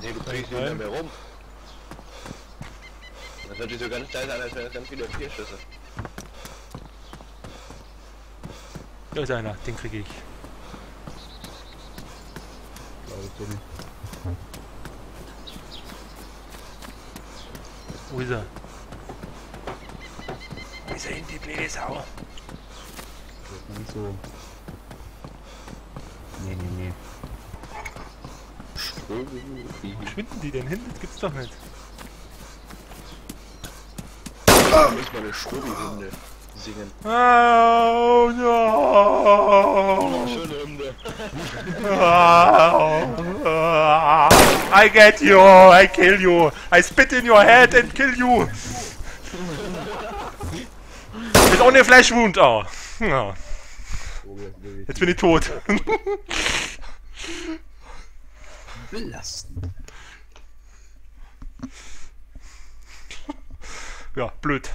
Nee, du kriegst nicht mehr rum. Das hört sich so ganz steil an, als wären das ganz viele Vierschüsse. Da ist einer, den kriege ich. Glaube ich. Wo ist er? Wo ist er hin, die blöde Sau? Das ist nicht so. Nee, nee, nee. Wo schwinden die denn hin? Das gibt's doch nicht. Da muss man eine Strobi-Hymne singen. Oh, no. schöne Hymne. I get you, I kill you, I spit in your head and kill you. Mit ohne Flash Wound, oh. Ja, ich jetzt bin ich tot. belastend. Ja, blöd.